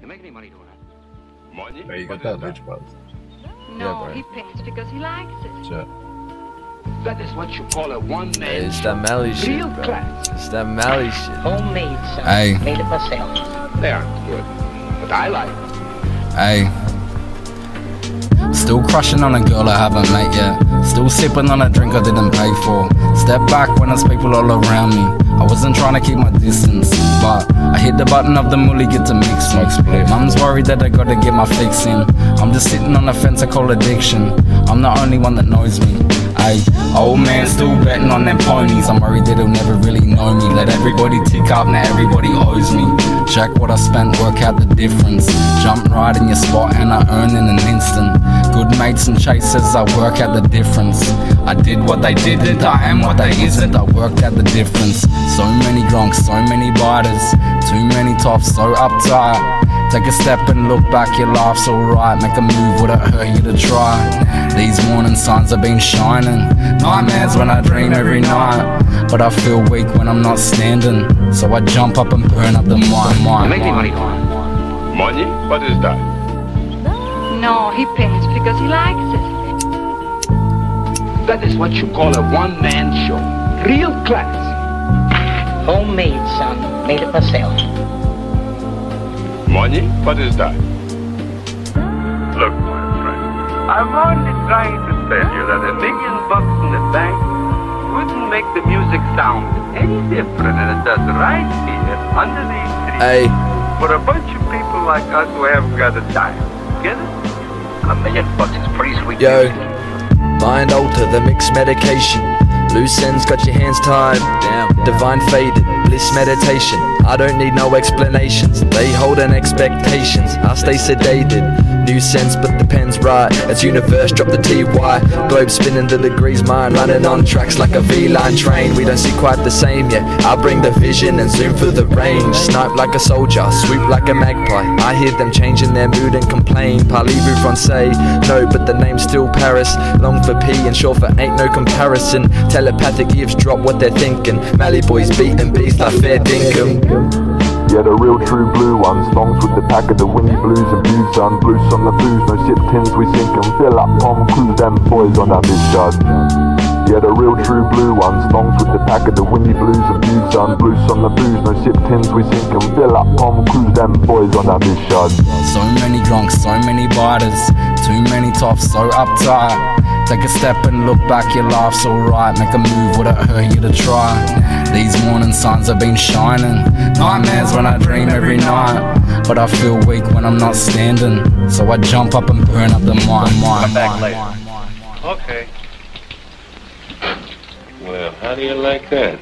You make any money doing that? Money? There you got that, Rich Buzz. No, bro. he paints because he likes it. Shit. That is what you call a one-man It's that Mally shit, Real bro. class. It's that Mally shit. Homemade, son. Hey. Made it myself. They aren't good, but I like it. Hey. Still crushing on a girl I haven't met yet. Still sipping on a drink I didn't pay for. Step back when there's people all around me. I wasn't trying to keep my distance, but I hit the button of the mully get to mix me. Mum's worried that I gotta get my fix in. I'm just sitting on the fence I call addiction. I'm the only one that knows me. Ay, old man still betting on them ponies. I'm worried that he'll never really know me. Let everybody tick up, now everybody owes me. Check what I spent, work out the difference. Jump right in your spot and I earn in an instant. Good mates and chasers, I work out the difference. I did what they didn't, I am what they isn't. I worked out the difference. So many drunks, so many biters. Too many tops, so uptight. Take a step and look back, your life's alright. Make a move, would it hurt you to try? These warning signs have been shining. Nightmares when I dream every night. But I feel weak when I'm not standing. So I jump up and burn up the mind. You mind, make money mind. doing that? Money? What is that? No, he paints because he likes it. That is what you call a one-man show. Real class. Homemade, son. Made it myself. Money? What is that? Look, my friend, I'm only trying to tell you that a million bucks in the bank wouldn't make the music sound any different than it does right here under these trees Hey, for a bunch of people like us who haven't got a dime. Get it? Bucks is pretty sweet. yo. Mind alter the mixed medication. Loose ends got your hands tied. Damn. Divine faded, bliss meditation. I don't need no explanations. They holding expectations. I stay sedated. New sense, but the pen's right. As universe drop the TY. Globe spinning the degrees, mind running on tracks like a V-line train. We don't see quite the same yet. I bring the vision and zoom for the range. Snipe like a soldier, swoop like a magpie. I hear them changing their mood and complain. Parlez-vous français? No, but the name's still Paris. Long for P and short for ain't no comparison. Telepathic eavesdrop what they're thinking. Mally boys beating beats like fair dinkum. Yeah, the real true blue ones. Longs with the pack of the windy Blues and Blues on Blues on the blues, no sip tins, we sink 'em. Fill up Tom Cruise, them boys on our mission. Yeah, the real true blue ones. Longs with the pack of the windy Blues and Blues on Blues on the blues, no sip tins, we sink 'em. Fill up Tom Cruise, them boys on our mission. So many drunks, so many biters. Too many tops, so uptight. Take a step and look back, your life's alright. Make a move, would it hurt you to try? These morning signs have been shining. Nightmares when I dream every night. But I feel weak when I'm not standing. So I jump up and burn up the mind. mind, Come back mind, later. mind, mind. Okay. Well, how do you like that?